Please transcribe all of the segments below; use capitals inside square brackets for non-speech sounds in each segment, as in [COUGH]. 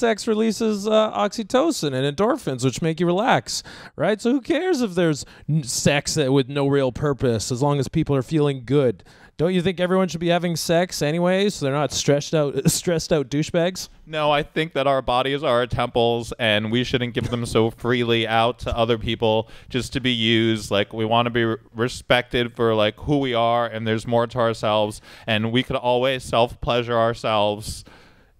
sex releases uh, oxytocin and endorphins, which make you relax, right? So who cares if there's sex that with no real purpose, as long as people are feeling good? Don't you think everyone should be having sex anyway, so they're not stressed out, [LAUGHS] stressed out douchebags? No, I think that our bodies are our temples, and we shouldn't give them so freely out to other people just to be used. Like we want to be respected for like who we are, and there's more to ourselves, and we could always self pleasure ourselves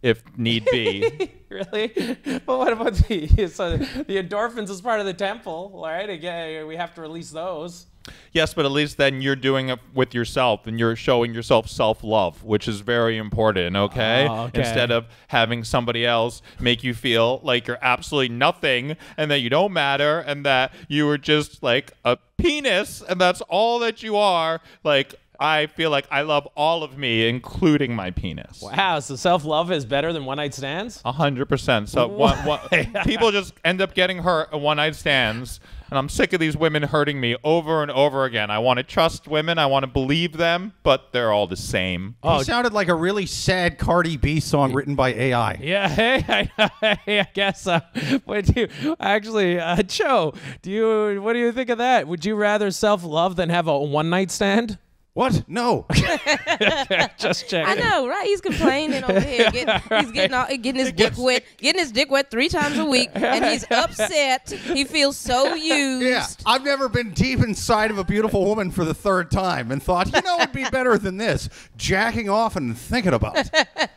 if need be. [LAUGHS] really? But what about the [LAUGHS] so the endorphins is part of the temple, right? Again, we have to release those. Yes, but at least then you're doing it with yourself and you're showing yourself self love, which is very important, okay? Oh, okay. Instead of having somebody else make you feel like you're absolutely nothing and that you don't matter and that you are just like a penis and that's all that you are. Like, I feel like I love all of me, including my penis. Wow, so self love is better than one night stands? A hundred percent. So one, one, [LAUGHS] people just end up getting hurt at one night stands, and I'm sick of these women hurting me over and over again. I want to trust women, I want to believe them, but they're all the same. Oh, He sounded like a really sad Cardi B song written by AI. Yeah, [LAUGHS] hey, I, I guess so. But do you, actually, uh, Joe, do you what do you think of that? Would you rather self love than have a one night stand? What? No. [LAUGHS] Just check. I know, right? He's complaining over here. [LAUGHS] Getting, he's getting all, getting his dick wet, getting his dick wet three times a week, and he's [LAUGHS] upset. He feels so used. Yeah, I've never been deep inside of a beautiful woman for the third time and thought, you know, it'd be better than this. Jacking off and thinking about it.